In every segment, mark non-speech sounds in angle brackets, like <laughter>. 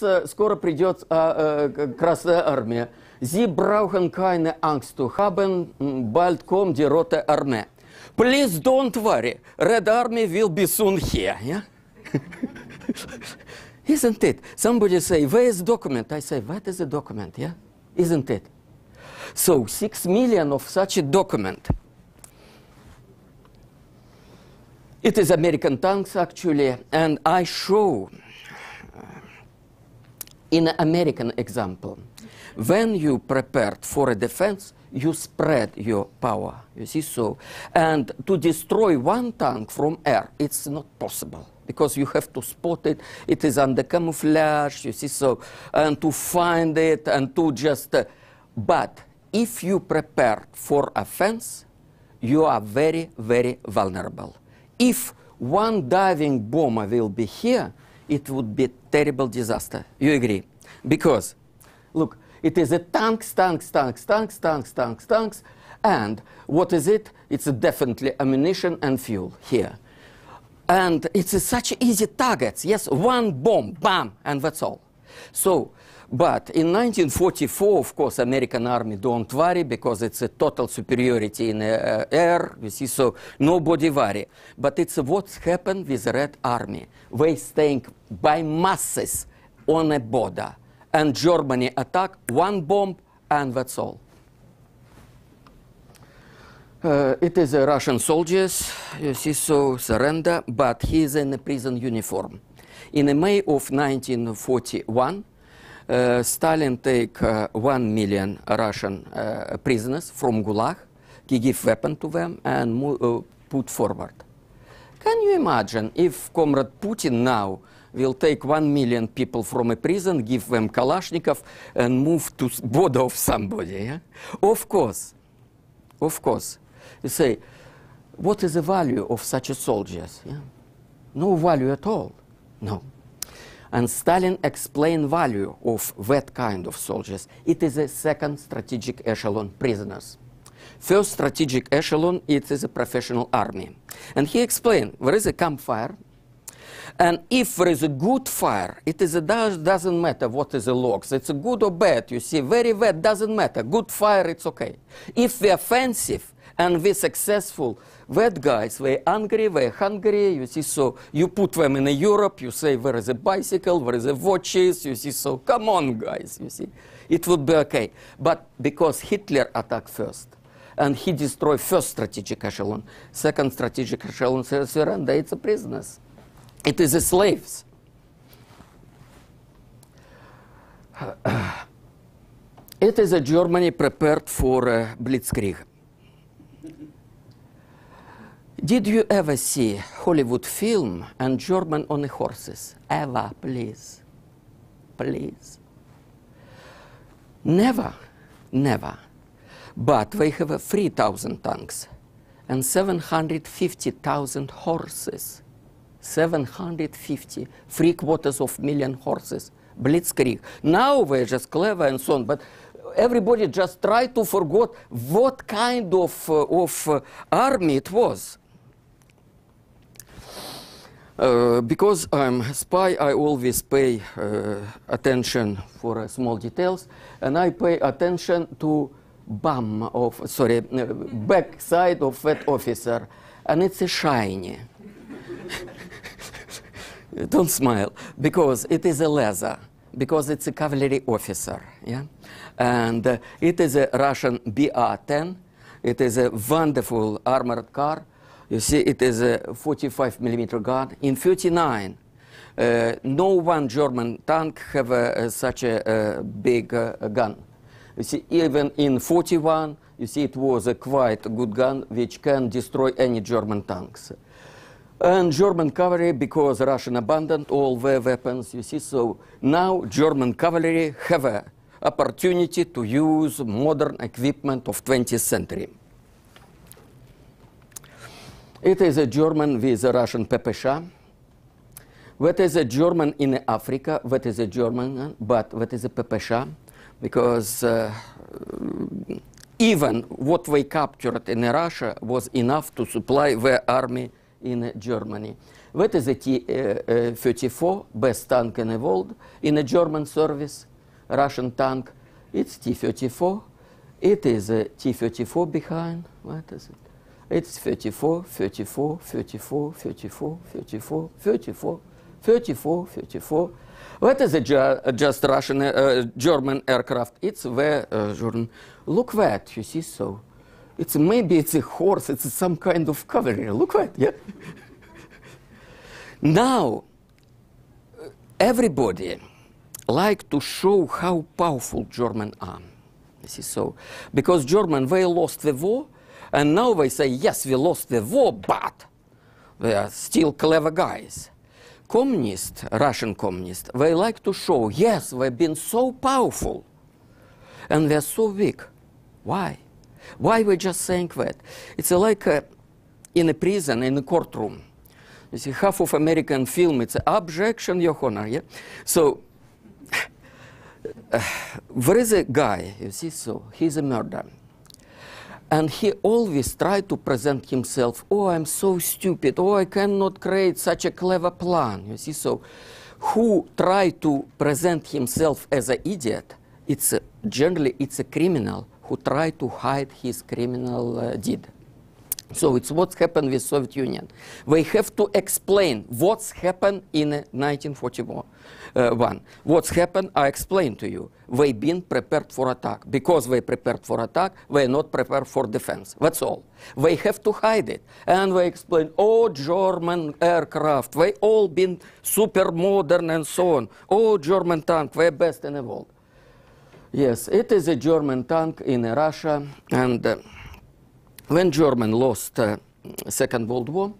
нас э, скоро придет а, э, Красная Армия. Sie brauchen keine Angst zu haben, bald kommt die Rote Armee. Please don't worry, Red Army will be soon here. Yeah? Isn't it? Somebody say, where is document? I say, what is a document? Yeah? Isn't it? So six million of such a document. It is American tanks actually, and I show uh, in an American example, when you prepared for a defense, you spread your power. You see so, and to destroy one tank from air, it's not possible because you have to spot it. It is under camouflage. You see so, and to find it and to just. Uh, but if you prepare for offense, you are very, very vulnerable. If one diving bomber will be here, it would be a terrible disaster. You agree? Because, look, it is a tanks, tanks, tanks, tanks, tanks, tanks, tanks, and what is it? It's definitely ammunition and fuel here. And it's such easy targets. Yes, one bomb, bam, and that's all. So but in 1944, of course, American army don't worry because it's a total superiority in uh, air, you see, so nobody worry. But it's what's happened with the Red Army. They staying by masses on a border. And Germany attack, one bomb, and that's all. Uh, it is a Russian soldiers, you see, so surrender, but he is in a prison uniform. In May of 1941, uh, Stalin take uh, one million Russian uh, prisoners from Gulag, he give weapon to them and put forward. Can you imagine if Comrade Putin now will take one million people from a prison, give them Kalashnikov, and move to border of somebody? Yeah? Of course, of course. You say, what is the value of such a soldiers? Yeah? No value at all. No. And Stalin explained value of that kind of soldiers. It is a second strategic echelon prisoners. First strategic echelon, it is a professional army. And he explained, there is a campfire, and if there is a good fire, it is a, doesn't matter what is the logs. It's a good or bad, you see, very bad, doesn't matter. Good fire, it's okay. If the offensive and we successful, that guys, they angry, they hungry, you see, so you put them in Europe, you say, where is a bicycle, where is a watches, you see, so come on, guys, you see. It would be okay. But because Hitler attacked first, and he destroyed first strategic echelon, second strategic echelon surrender, it's a prisoners. It is a slaves. <coughs> it is a Germany prepared for uh, Blitzkrieg. Did you ever see Hollywood film and German on the horses? Ever, please. Please. Never, never. But they have 3,000 tanks and 750,000 horses. 750, three quarters of million horses. Blitzkrieg. Now we're just clever and so on, but everybody just try to forget what kind of, uh, of uh, army it was. Uh, because I'm a spy, I always pay uh, attention for uh, small details, and I pay attention to bum of, sorry, uh, back side of that officer, and it's a shiny. <laughs> Don't smile, because it is a leather, because it's a cavalry officer, yeah? And uh, it is a Russian BA-10. It is a wonderful armored car, you see, it is a 45 millimeter gun. In 39, uh, no one German tank have uh, such a big uh, gun. You see, even in 41, you see, it was a quite good gun which can destroy any German tanks. And German cavalry, because Russian abandoned all their weapons, you see, so now German cavalry have an opportunity to use modern equipment of 20th century. It is a German with a Russian PPSH. What is a German in Africa? What is a German? But what is a PPSH? Because uh, even what we captured in Russia was enough to supply the army in Germany. What is a T-34, best tank in the world in a German service, Russian tank? It's T-34. It is a T-34 behind. What is it? It's 34, 34, 34, 34, 34, 34, 34, 34. What is a ju- just Russian, uh, German aircraft? It's the uh. Look that, you see, so. It's maybe it's a horse, it's some kind of cavalry. Look that, yeah? <laughs> now, everybody like to show how powerful German are. You see, so because German they lost the war, and now they say yes, we lost the war, but they are still clever guys. Communists, Russian communists, they like to show yes, they've been so powerful, and they're so weak. Why? Why we just saying that? It's like uh, in a prison, in a courtroom. You see, half of American film, it's objection, Your Honor. Yeah? So <sighs> uh, there is a guy, you see, so he's a murderer. And he always tried to present himself, oh, I'm so stupid, oh, I cannot create such a clever plan, you see, so who try to present himself as an idiot, it's a, generally it's a criminal who try to hide his criminal uh, deed. So it's what's happened with Soviet Union. They have to explain what's happened in 1941. Uh. What's happened, I explained to you. They been prepared for attack. Because they prepared for attack, they not prepared for defense. That's all. They have to hide it. And they explain, oh, German aircraft, they all been super modern and so on. Oh, German tank, they best in the world. Yes, it is a German tank in Russia, and uh, when German lost uh, Second World War,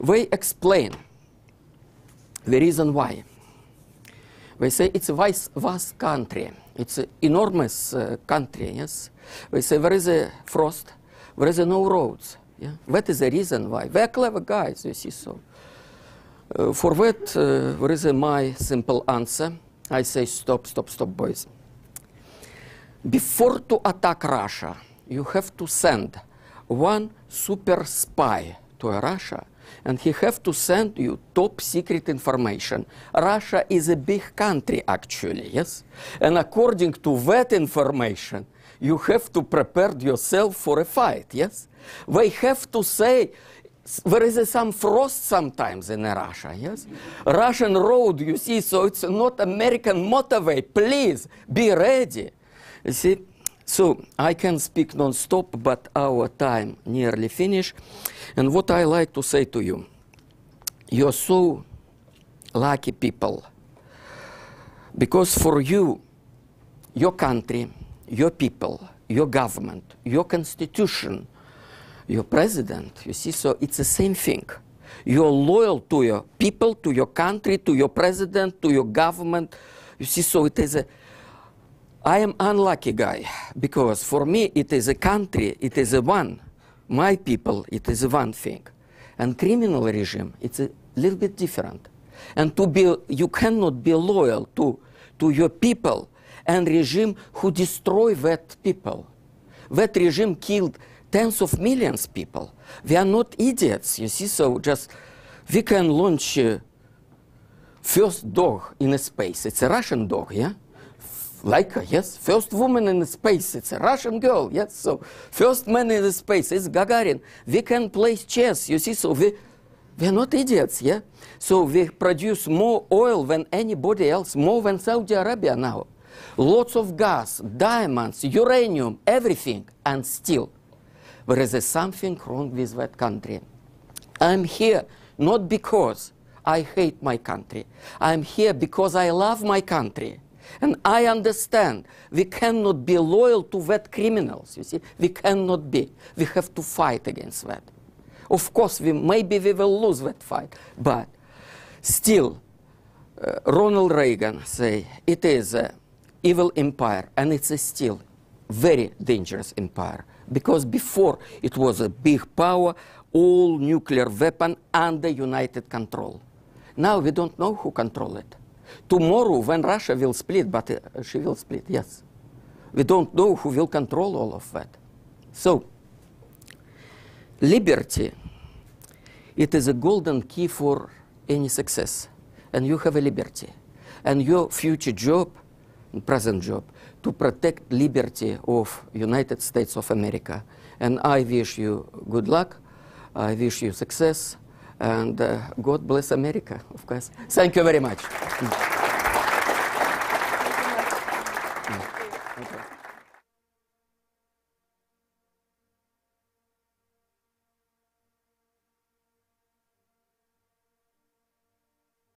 they explain the reason why. They say it's a vast, vast country. It's an enormous uh, country, yes. They say there is a frost, there is no roads. Yeah? That is the reason why. They're clever guys, you see so. Uh, for that, uh, there is my simple answer. I say stop, stop, stop, boys. Before to attack Russia, you have to send one super spy to Russia and he have to send you top secret information. Russia is a big country actually, yes? And according to that information, you have to prepare yourself for a fight, yes? They have to say, there is a, some frost sometimes in Russia, yes? Russian road, you see, so it's not American motorway. Please, be ready. You see, so I can speak non-stop, but our time nearly finished. And what I like to say to you, you're so lucky people. Because for you, your country, your people, your government, your constitution, your president, you see, so it's the same thing. You're loyal to your people, to your country, to your president, to your government. You see, so it is a I am unlucky guy because for me it is a country, it is a one. My people, it is one thing. And criminal regime, it's a little bit different. And to be, you cannot be loyal to, to your people and regime who destroy that people. That regime killed tens of millions people. We are not idiots, you see, so just we can launch uh, first dog in a space. It's a Russian dog, yeah? Laika, yes. First woman in space, it's a Russian girl, yes. So first man in space is Gagarin. We can play chess, you see, so we, we're not idiots, yeah. So we produce more oil than anybody else, more than Saudi Arabia now. Lots of gas, diamonds, uranium, everything, and still there is something wrong with that country. I'm here not because I hate my country. I'm here because I love my country. And I understand we cannot be loyal to that criminals, you see. We cannot be. We have to fight against that. Of course, we, maybe we will lose that fight, but still, uh, Ronald Reagan say it is an evil empire and it's a still very dangerous empire because before it was a big power, all nuclear weapon under United control. Now we don't know who control it. Tomorrow, when Russia will split, but uh, she will split, yes. We don't know who will control all of that. So, liberty It is a golden key for any success. And you have a liberty. And your future job, present job, to protect liberty of United States of America. And I wish you good luck. I wish you success. And uh, God bless America, of course. Thank you very much.